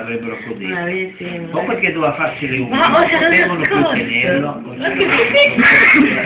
avrebbero potuto. O perché doveva farsi le unghie, non potevano più tenerlo. o c'era.